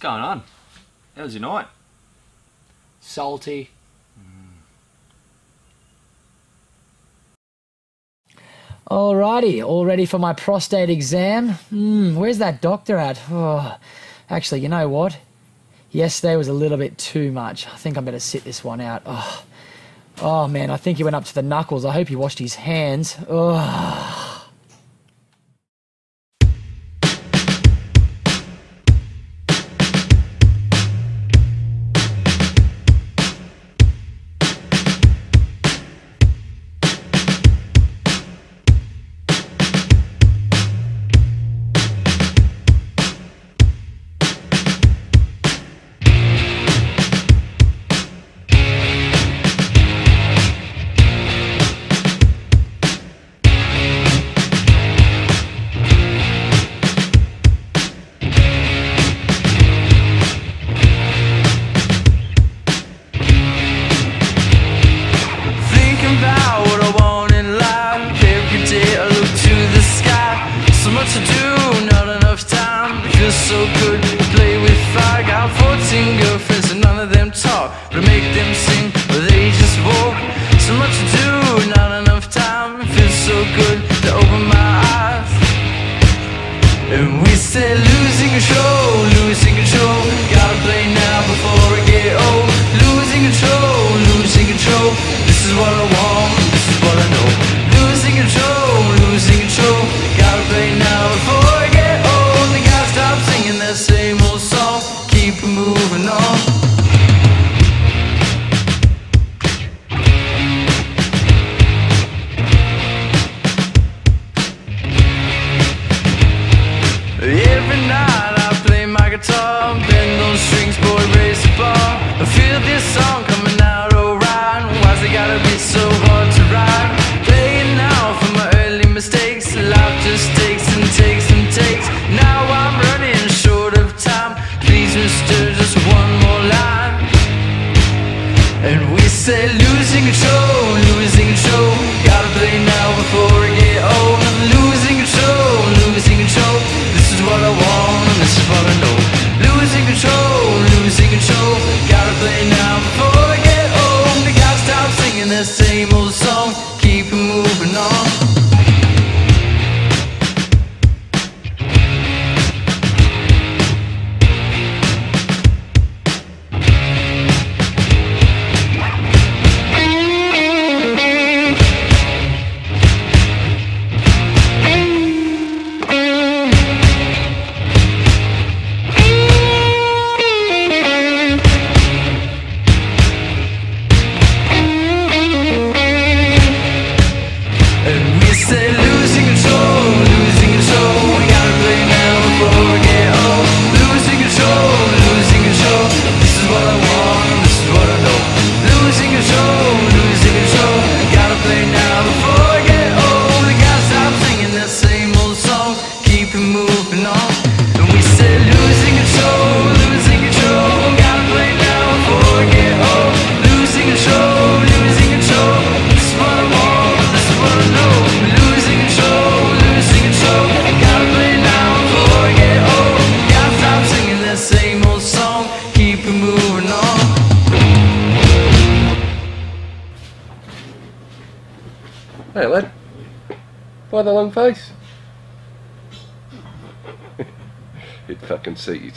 going on? How was your night? Salty. Alrighty, all ready for my prostate exam? Hmm, where's that doctor at? Oh, actually, you know what? Yesterday was a little bit too much. I think I better sit this one out. Oh, oh man, I think he went up to the knuckles. I hope he washed his hands. Oh. Them talk. But make them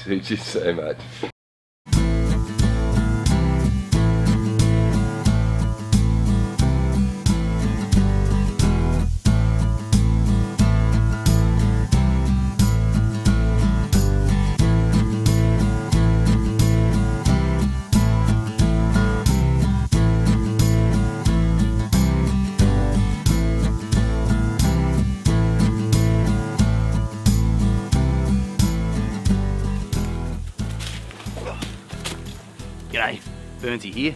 suit you so much. Burnsy here.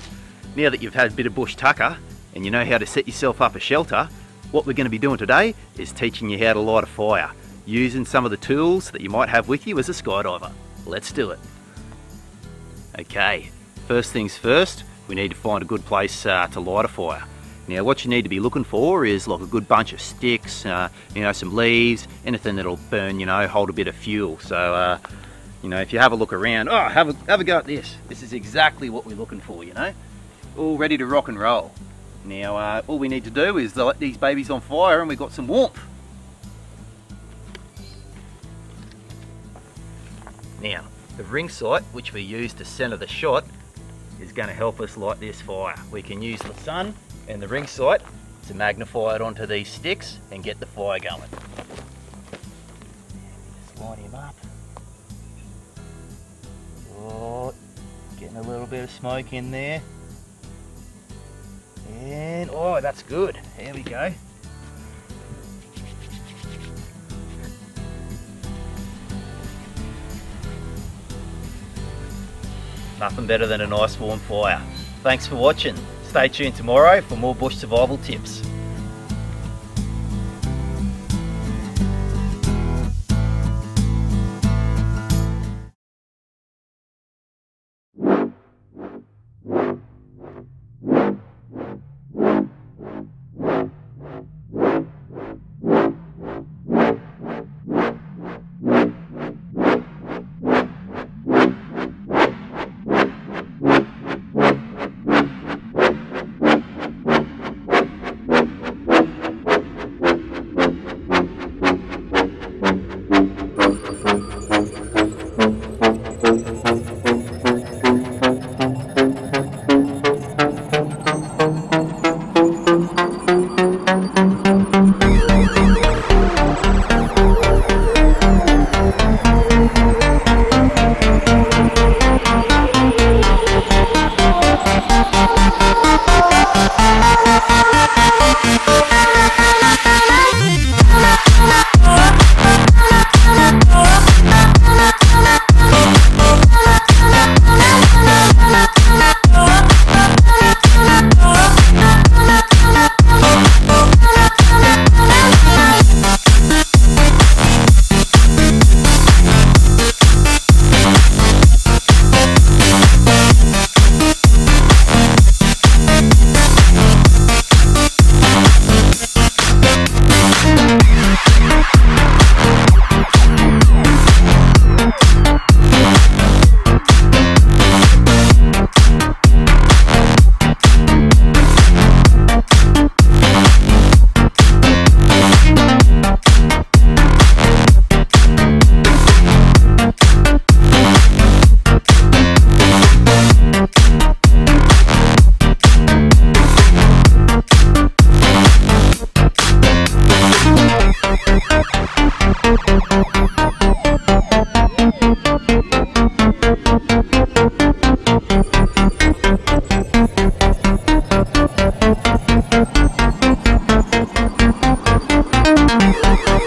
Now that you've had a bit of bush tucker and you know how to set yourself up a shelter, what we're going to be doing today is teaching you how to light a fire using some of the tools that you might have with you as a skydiver. Let's do it. Okay, first things first, we need to find a good place uh, to light a fire. Now what you need to be looking for is like a good bunch of sticks, uh, you know, some leaves, anything that'll burn, you know, hold a bit of fuel. So uh, You know, if you have a look around, oh, have a, have a go at this. This is exactly what we're looking for, you know? All ready to rock and roll. Now, uh, all we need to do is light these babies on fire and we've got some warmth. Now, the ring sight, which we use to center the shot, is going to help us light this fire. We can use the sun and the ring sight to magnify it onto these sticks and get the fire going. Just light him up. Oh, getting a little bit of smoke in there. And, oh, that's good. There we go. Nothing better than a nice warm fire. Thanks for watching. Stay tuned tomorrow for more bush survival tips. Música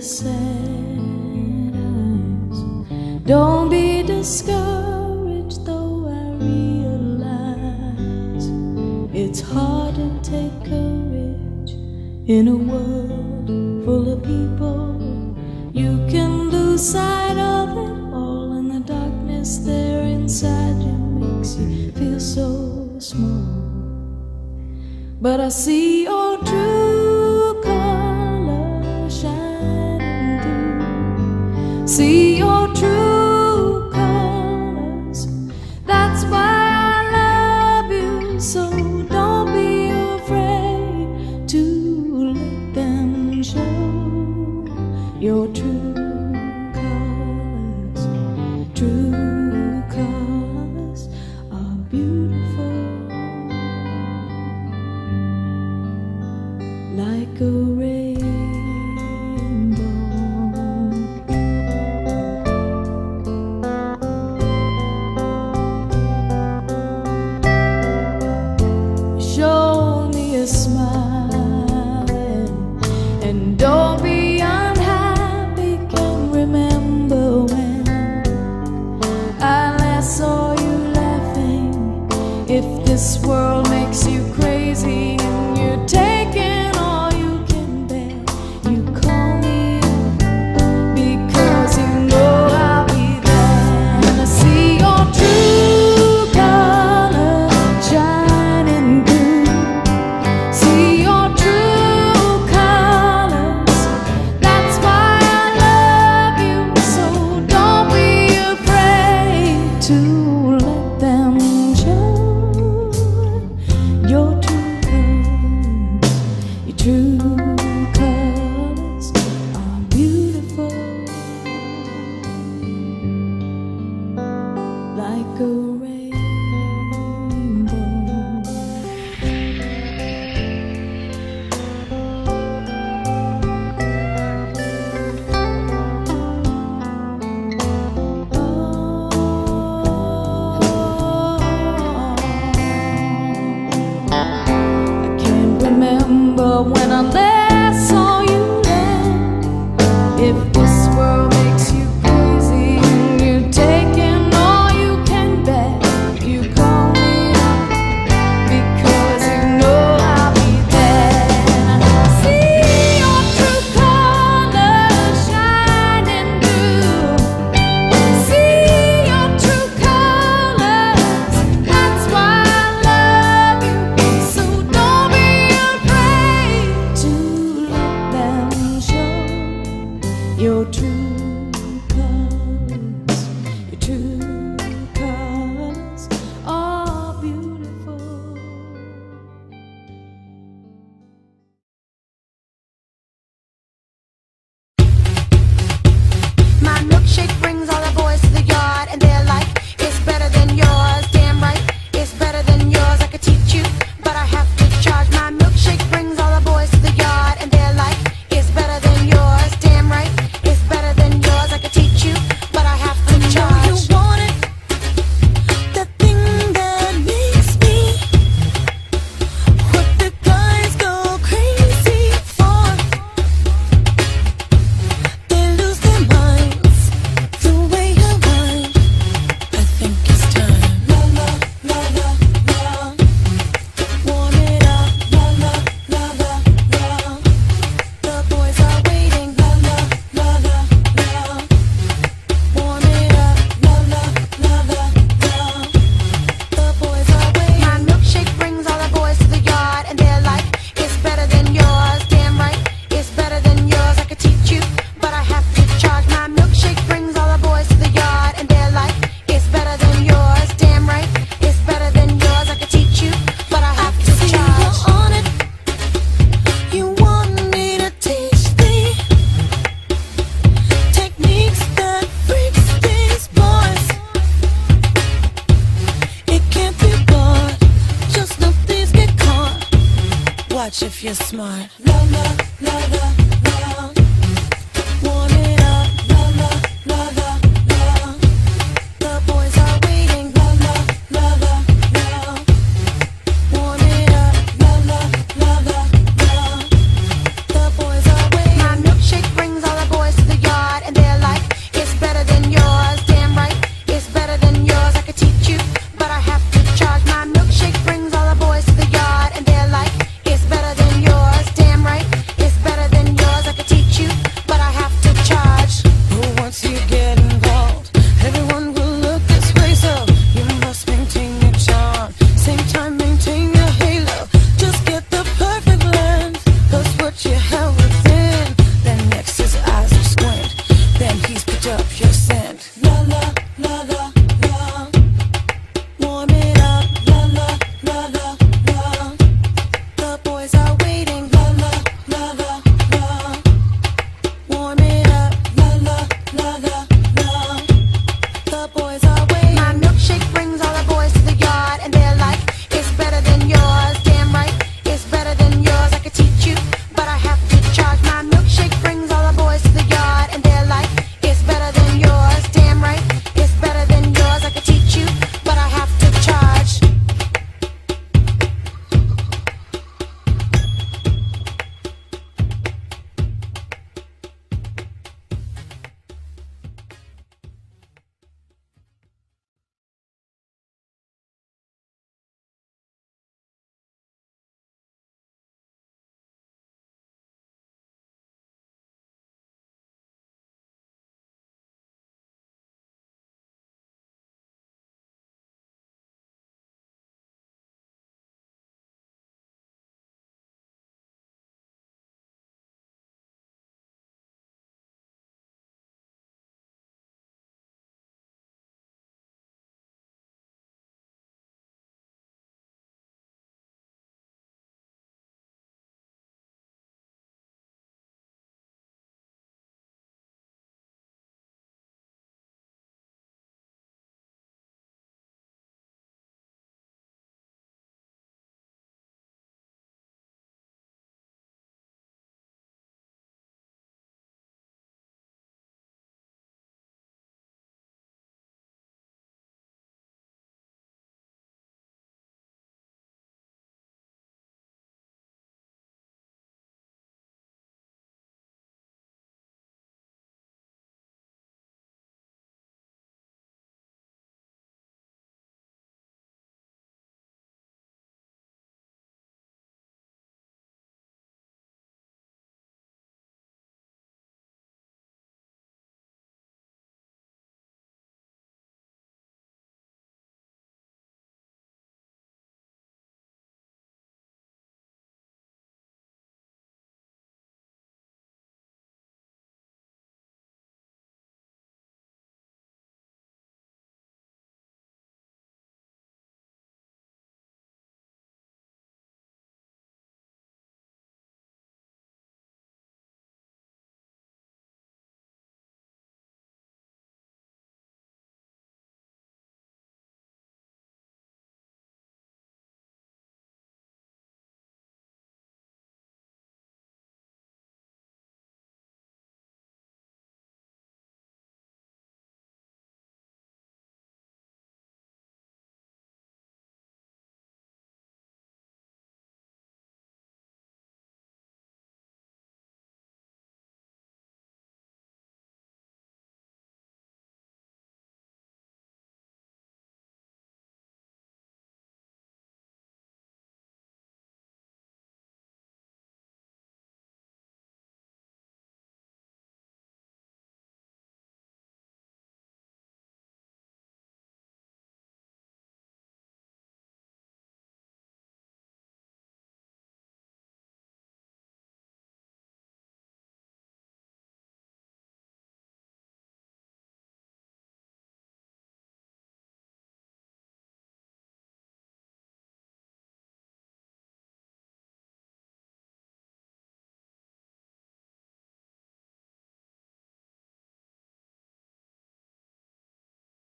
sad eyes. Don't be discouraged, though I realize it's hard to take courage in a world full of people. You can lose sight of it all, and the darkness there inside you makes you feel so small. But I see all. this world makes you crazy and you take